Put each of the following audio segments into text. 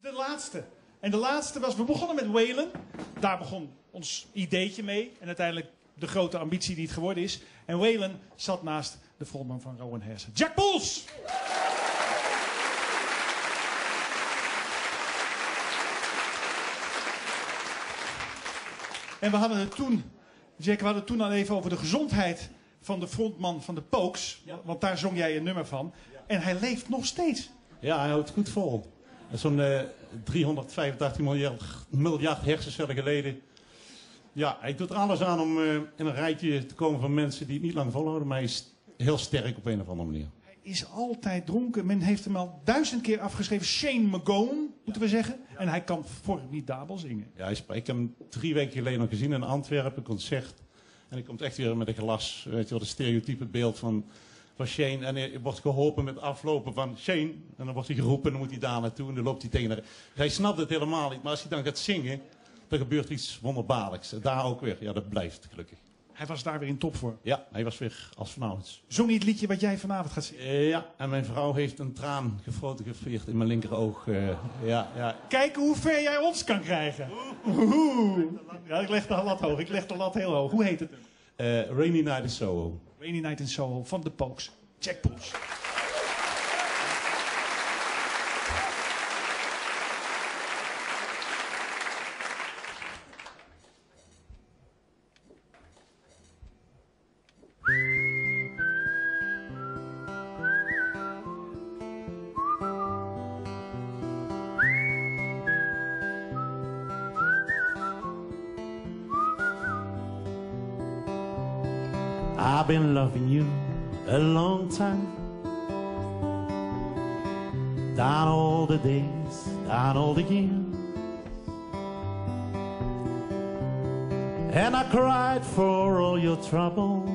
De laatste. En de laatste was, we begonnen met Waylon. Daar begon ons ideetje mee. En uiteindelijk de grote ambitie die het geworden is. En Waylon zat naast de frontman van Rowan Hersen. Jack Poels! En we hadden het toen, Jack, we hadden het toen al even over de gezondheid van de frontman van de Pokes. Want daar zong jij een nummer van. En hij leeft nog steeds. Ja, hij houdt goed vol. Zo'n eh 385 miljard, miljard hersencellen geleden. Ja, hij doet er alles aan om eh, in een rijtje te komen van mensen die het niet lang volhouden. Maar hij is heel sterk op een of andere manier. Hij is altijd dronken. Men heeft hem al duizend keer afgeschreven. Shane McGowan, moeten we zeggen. En hij kan formidabel zingen. Ja. Ik heb hem drie weken geleden nog gezien in Antwerpen, een concert. En hij komt echt weer met een glas, weet je wel, de stereotype beeld van, van Shane. En hij wordt geholpen met aflopen van Shane. En dan wordt hij geroepen en dan moet hij daar naartoe en dan loopt hij tegen haar. Hij snapt het helemaal niet, maar als hij dan gaat zingen, dan gebeurt iets wonderbaarlijks. En daar ook weer, ja, dat blijft gelukkig. Hij was daar weer in topvorm. Ja, hij was weer als vanouds. Zong hij het liedje wat jij vanavond gaat zingen? Eh, ja, en mijn vrouw heeft een traan gefotografeerd in mijn linkeroog. eh, ja, ja. Kijken hoe ver jij ons kan krijgen. Oeh. Ja, ik leg de lat hoog. Ik leg de lat heel hoog. Hoe heet het? Eh, Rainy Night in Soho. Rainy Night in Soho van de Pogues. Jack I've been loving you a long time. Down all the days, down all the years. And I cried for all your troubles.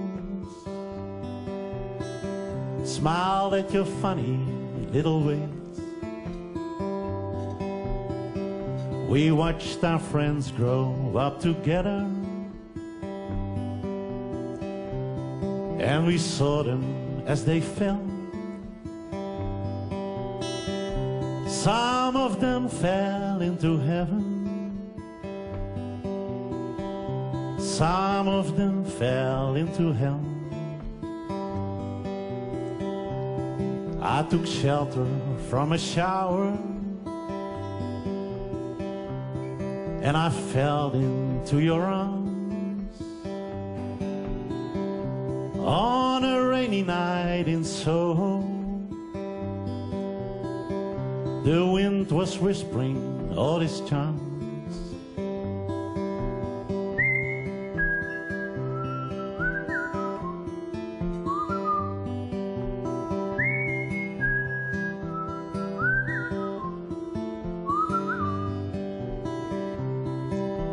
Smiled at your funny little ways. We watched our friends grow up together. And we saw them as they fell. Some of them fell into heaven, some of them fell into hell. I took shelter from a shower. And I fell into your arms. On a rainy night in Soho. The wind was whispering all its charms.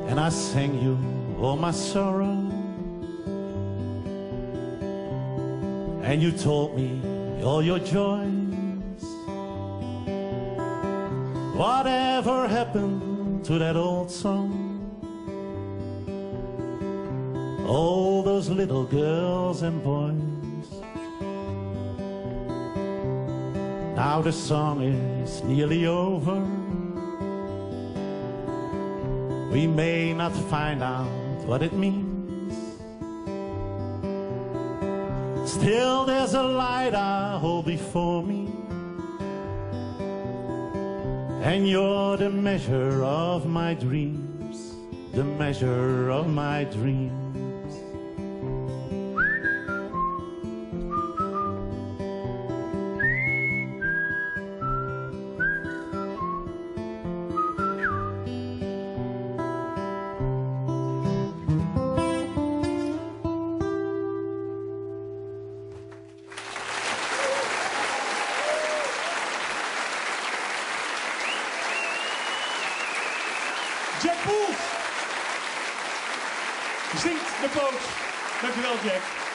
And I sang you all my sorrows. And you told me all your joys. Whatever happened to that old song? All those little girls and boys. Now the song is nearly over. We may not find out what it means. Still there's a light I hold before me. And you're the measure of my dreams. The measure of my dreams Jack Poels. Zingt de Pokes. Dankjewel, Jack.